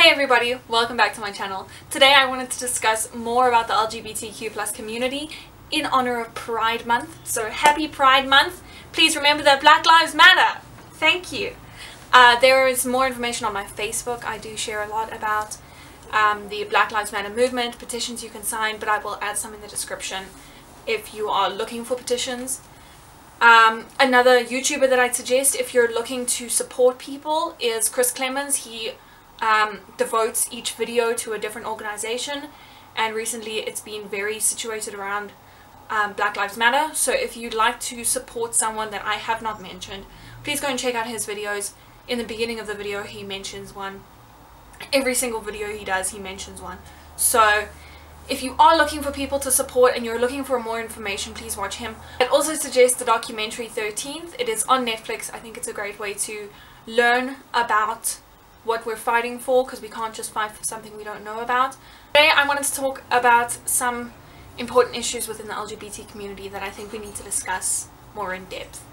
Hey everybody, welcome back to my channel. Today I wanted to discuss more about the LGBTQ plus community in honor of Pride Month. So happy Pride Month. Please remember that Black Lives Matter. Thank you. Uh, there is more information on my Facebook. I do share a lot about um, the Black Lives Matter movement, petitions you can sign, but I will add some in the description if you are looking for petitions. Um, another YouTuber that I'd suggest if you're looking to support people is Chris Clemens. He um, devotes each video to a different organization and recently it's been very situated around um, Black Lives Matter. So if you'd like to support someone that I have not mentioned, please go and check out his videos. In the beginning of the video he mentions one. Every single video he does he mentions one. So if you are looking for people to support and you're looking for more information, please watch him. I'd also suggest the documentary 13th. It is on Netflix. I think it's a great way to learn about what we're fighting for because we can't just fight for something we don't know about. Today I wanted to talk about some important issues within the LGBT community that I think we need to discuss more in depth.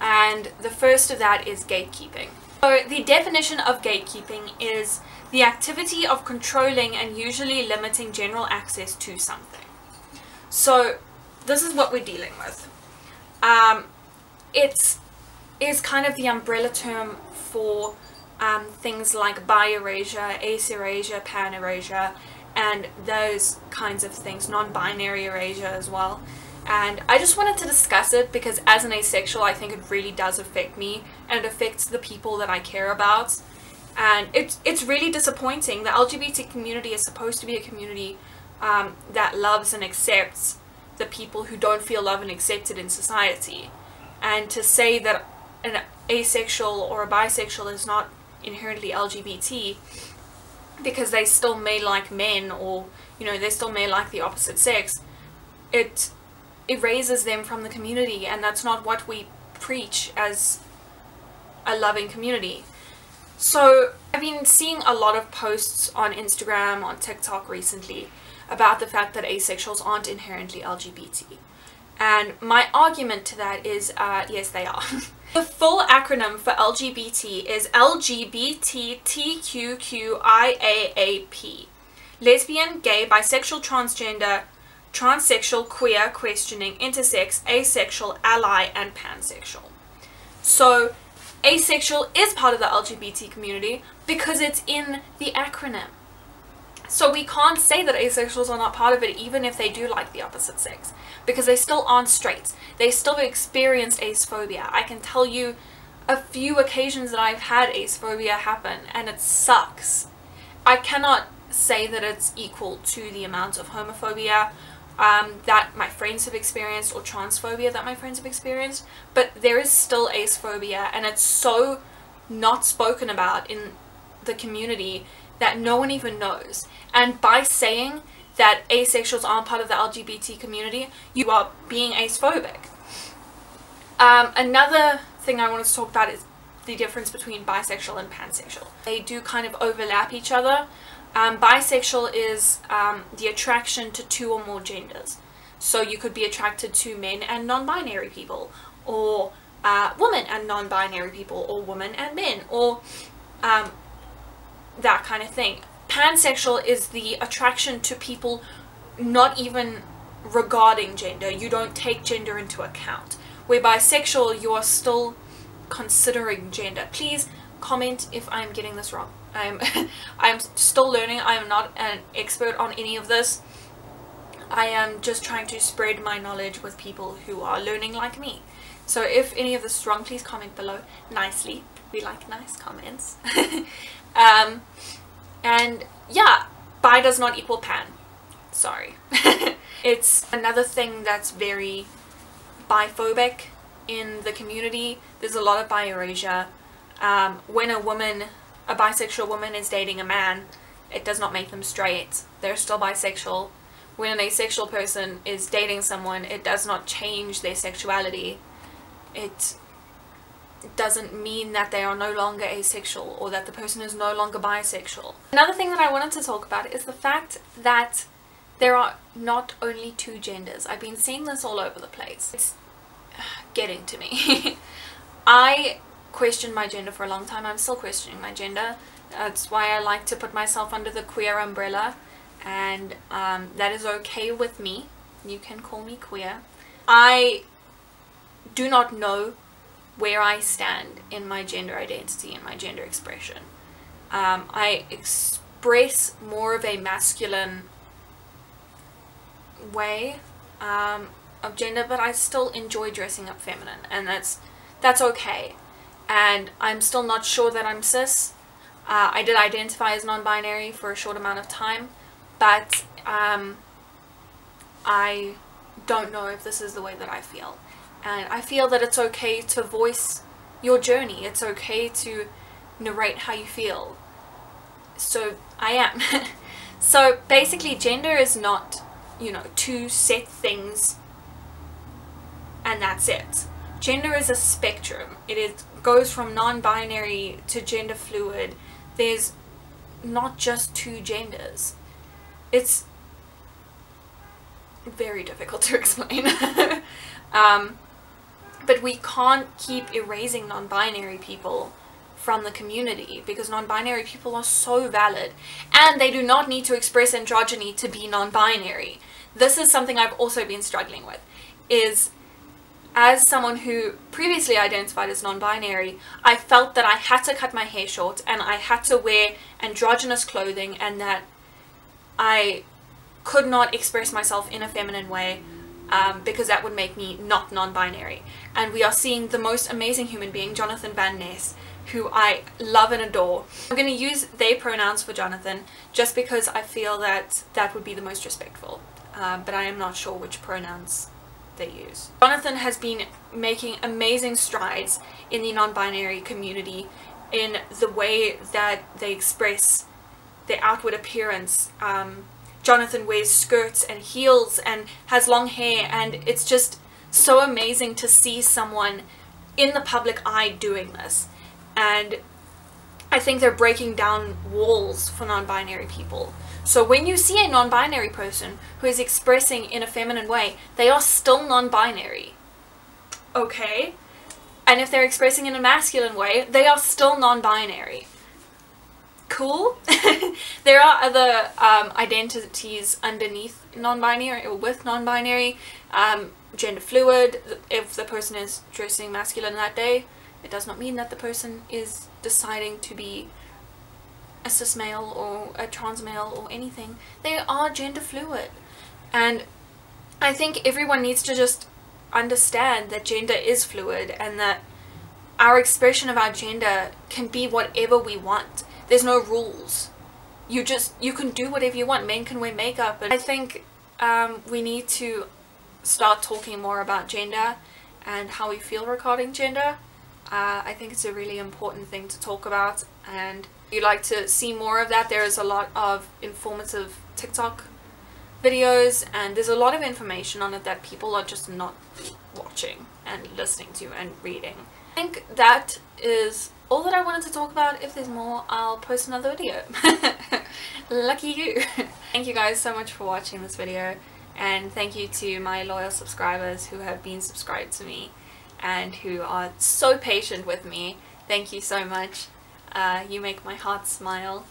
And the first of that is gatekeeping. So the definition of gatekeeping is the activity of controlling and usually limiting general access to something. So this is what we're dealing with. Um, it is is kind of the umbrella term for um, things like bi-erasure, ace-erasure, pan-erasure, and those kinds of things, non-binary erasure as well. And I just wanted to discuss it because as an asexual, I think it really does affect me and it affects the people that I care about. And it's, it's really disappointing. The LGBT community is supposed to be a community um, that loves and accepts the people who don't feel loved and accepted in society. And to say that an asexual or a bisexual is not inherently LGBT because they still may like men or you know they still may like the opposite sex it erases them from the community and that's not what we preach as a loving community. So I've been seeing a lot of posts on Instagram on TikTok recently about the fact that asexuals aren't inherently LGBT and my argument to that is uh, yes they are The full acronym for LGBT is LGBTTQQIAAP. Lesbian, gay, bisexual, transgender, transsexual, queer, questioning, intersex, asexual, ally, and pansexual. So, asexual is part of the LGBT community because it's in the acronym. So we can't say that asexuals are not part of it even if they do like the opposite sex because they still aren't straight. They still experienced acephobia. I can tell you a few occasions that I've had acephobia happen and it sucks. I cannot say that it's equal to the amount of homophobia um, that my friends have experienced or transphobia that my friends have experienced, but there is still acephobia and it's so not spoken about in the community that no one even knows. And by saying that asexuals aren't part of the LGBT community, you are being acephobic. Um, another thing I wanted to talk about is the difference between bisexual and pansexual. They do kind of overlap each other. Um, bisexual is um, the attraction to two or more genders. So you could be attracted to men and non-binary people, or uh, women and non-binary people, or women and men, or um, that kind of thing. Pansexual is the attraction to people not even regarding gender. You don't take gender into account. Where bisexual, you are still considering gender. Please comment if I'm getting this wrong. I'm I'm still learning. I am not an expert on any of this. I am just trying to spread my knowledge with people who are learning like me. So if any of this is wrong, please comment below nicely. We like nice comments. Um, and yeah, bi does not equal pan. Sorry. it's another thing that's very biphobic in the community. There's a lot of bi-erasure. Um, when a woman, a bisexual woman is dating a man, it does not make them straight. They're still bisexual. When an asexual person is dating someone, it does not change their sexuality. It doesn't mean that they are no longer asexual or that the person is no longer bisexual. Another thing that I wanted to talk about is the fact that there are not only two genders. I've been seeing this all over the place. It's getting to me. I questioned my gender for a long time. I'm still questioning my gender. That's why I like to put myself under the queer umbrella and um, that is okay with me. You can call me queer. I do not know where I stand in my gender identity and my gender expression. Um, I express more of a masculine way um, of gender, but I still enjoy dressing up feminine, and that's that's okay. And I'm still not sure that I'm cis. Uh, I did identify as non-binary for a short amount of time, but um, I don't know if this is the way that I feel. And I feel that it's okay to voice your journey. It's okay to narrate how you feel. So I am. so basically gender is not, you know, two set things and that's it. Gender is a spectrum. It is, goes from non-binary to gender fluid. There's not just two genders. It's very difficult to explain. um, but we can't keep erasing non-binary people from the community because non-binary people are so valid and they do not need to express androgyny to be non-binary. This is something I've also been struggling with is as someone who previously identified as non-binary, I felt that I had to cut my hair short and I had to wear androgynous clothing and that I could not express myself in a feminine way um, because that would make me not non-binary. And we are seeing the most amazing human being, Jonathan Van Ness, who I love and adore. I'm going to use they pronouns for Jonathan just because I feel that that would be the most respectful. Um, but I am not sure which pronouns they use. Jonathan has been making amazing strides in the non-binary community in the way that they express their outward appearance. Um, Jonathan wears skirts and heels and has long hair and it's just so amazing to see someone in the public eye doing this. And I think they're breaking down walls for non-binary people. So when you see a non-binary person who is expressing in a feminine way, they are still non-binary. Okay? And if they're expressing in a masculine way, they are still non-binary cool. there are other um, identities underneath non-binary or with non-binary. Um, gender fluid, if the person is dressing masculine that day, it does not mean that the person is deciding to be a cis male or a trans male or anything. They are gender fluid. And I think everyone needs to just understand that gender is fluid and that our expression of our gender can be whatever we want. There's no rules. You just, you can do whatever you want. Men can wear makeup. And I think um, we need to start talking more about gender and how we feel regarding gender. Uh, I think it's a really important thing to talk about and if you'd like to see more of that there is a lot of informative TikTok videos and there's a lot of information on it that people are just not watching and listening to and reading. I think that is all that I wanted to talk about. If there's more, I'll post another video. Lucky you. thank you guys so much for watching this video and thank you to my loyal subscribers who have been subscribed to me and who are so patient with me. Thank you so much. Uh, you make my heart smile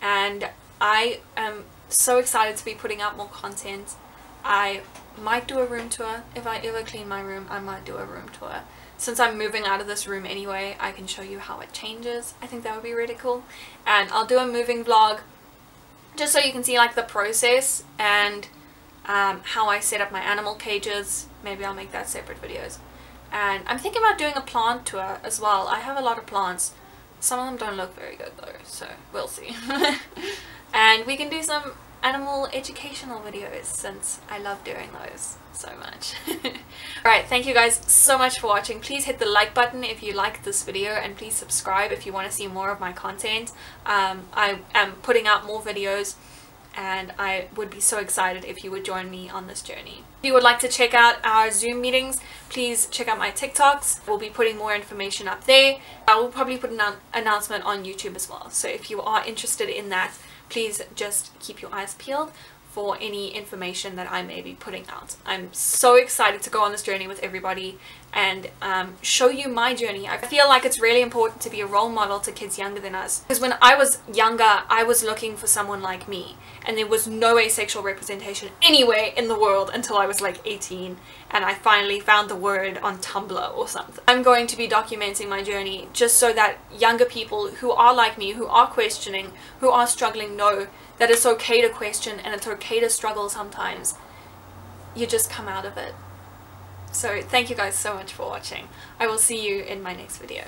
and I am so excited to be putting out more content. I might do a room tour. If I ever clean my room, I might do a room tour since I'm moving out of this room anyway, I can show you how it changes. I think that would be really cool. And I'll do a moving vlog just so you can see like the process and um, how I set up my animal cages. Maybe I'll make that separate videos. And I'm thinking about doing a plant tour as well. I have a lot of plants. Some of them don't look very good though, so we'll see. and we can do some animal educational videos since I love doing those so much. Alright, thank you guys so much for watching. Please hit the like button if you liked this video and please subscribe if you want to see more of my content. Um, I am putting out more videos and I would be so excited if you would join me on this journey. If you would like to check out our Zoom meetings, please check out my TikToks. We'll be putting more information up there. I will probably put an announcement on YouTube as well. So if you are interested in that, please just keep your eyes peeled for any information that I may be putting out. I'm so excited to go on this journey with everybody and um, show you my journey. I feel like it's really important to be a role model to kids younger than us. Because when I was younger, I was looking for someone like me. And there was no asexual representation anywhere in the world until I was like 18. And I finally found the word on Tumblr or something. I'm going to be documenting my journey just so that younger people who are like me, who are questioning, who are struggling know that it's okay to question and it's okay to struggle sometimes. You just come out of it. So thank you guys so much for watching. I will see you in my next video.